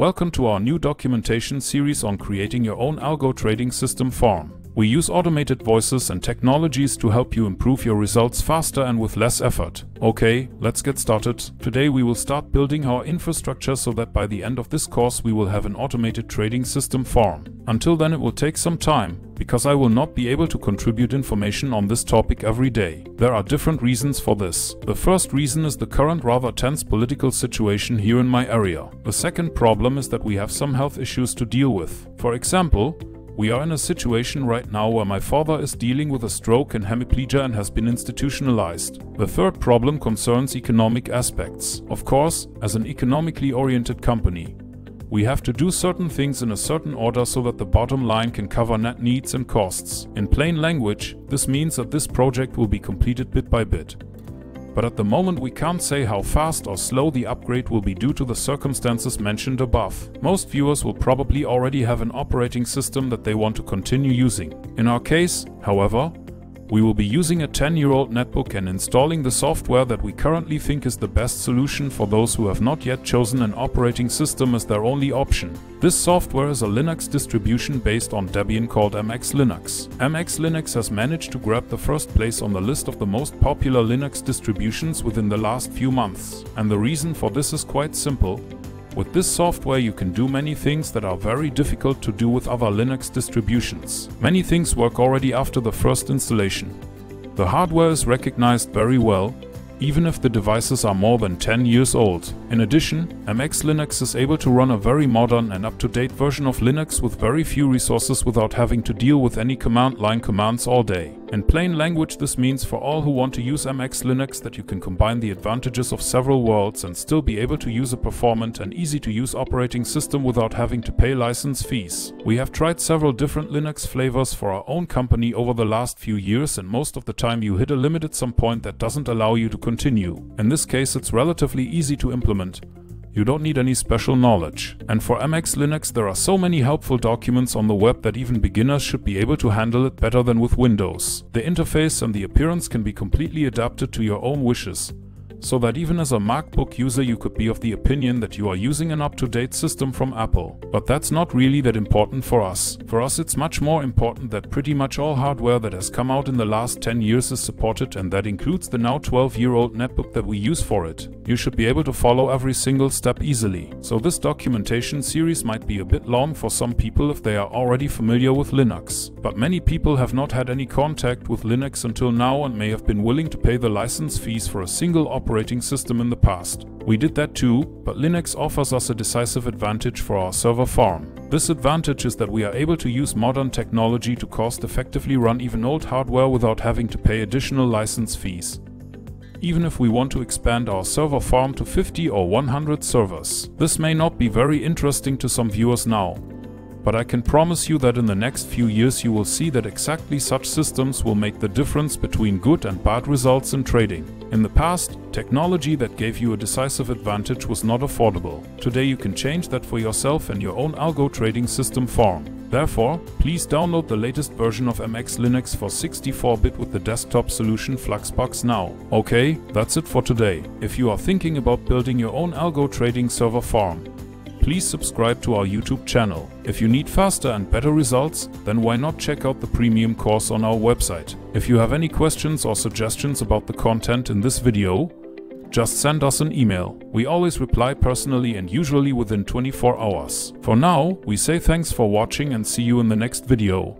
Welcome to our new documentation series on creating your own algo trading system farm. We use automated voices and technologies to help you improve your results faster and with less effort. Okay, let's get started. Today we will start building our infrastructure so that by the end of this course we will have an automated trading system farm. Until then it will take some time, because I will not be able to contribute information on this topic every day. There are different reasons for this. The first reason is the current rather tense political situation here in my area. The second problem is that we have some health issues to deal with. For example, we are in a situation right now where my father is dealing with a stroke and hemiplegia and has been institutionalized. The third problem concerns economic aspects. Of course, as an economically oriented company, we have to do certain things in a certain order so that the bottom line can cover net needs and costs. In plain language, this means that this project will be completed bit by bit but at the moment we can't say how fast or slow the upgrade will be due to the circumstances mentioned above. Most viewers will probably already have an operating system that they want to continue using. In our case, however, we will be using a 10-year-old netbook and installing the software that we currently think is the best solution for those who have not yet chosen an operating system as their only option. This software is a Linux distribution based on Debian called MX Linux. MX Linux has managed to grab the first place on the list of the most popular Linux distributions within the last few months. And the reason for this is quite simple. With this software you can do many things that are very difficult to do with other Linux distributions. Many things work already after the first installation. The hardware is recognized very well, even if the devices are more than 10 years old. In addition, MX Linux is able to run a very modern and up-to-date version of Linux with very few resources without having to deal with any command line commands all day. In plain language this means for all who want to use MX Linux that you can combine the advantages of several worlds and still be able to use a performant and easy to use operating system without having to pay license fees. We have tried several different Linux flavors for our own company over the last few years and most of the time you hit a limit at some point that doesn't allow you to continue. In this case it's relatively easy to implement. You don't need any special knowledge. And for MX Linux there are so many helpful documents on the web that even beginners should be able to handle it better than with Windows. The interface and the appearance can be completely adapted to your own wishes so that even as a MacBook user you could be of the opinion that you are using an up-to-date system from Apple. But that's not really that important for us. For us it's much more important that pretty much all hardware that has come out in the last 10 years is supported and that includes the now 12-year-old netbook that we use for it. You should be able to follow every single step easily. So this documentation series might be a bit long for some people if they are already familiar with Linux. But many people have not had any contact with Linux until now and may have been willing to pay the license fees for a single operating operating system in the past. We did that too, but Linux offers us a decisive advantage for our server farm. This advantage is that we are able to use modern technology to cost effectively run even old hardware without having to pay additional license fees. Even if we want to expand our server farm to 50 or 100 servers. This may not be very interesting to some viewers now, but I can promise you that in the next few years you will see that exactly such systems will make the difference between good and bad results in trading. In the past, technology that gave you a decisive advantage was not affordable. Today you can change that for yourself and your own algo trading system farm. Therefore, please download the latest version of MX Linux for 64-bit with the desktop solution Fluxbox now. Okay, that's it for today. If you are thinking about building your own algo trading server farm, please subscribe to our YouTube channel. If you need faster and better results, then why not check out the premium course on our website. If you have any questions or suggestions about the content in this video, just send us an email. We always reply personally and usually within 24 hours. For now, we say thanks for watching and see you in the next video.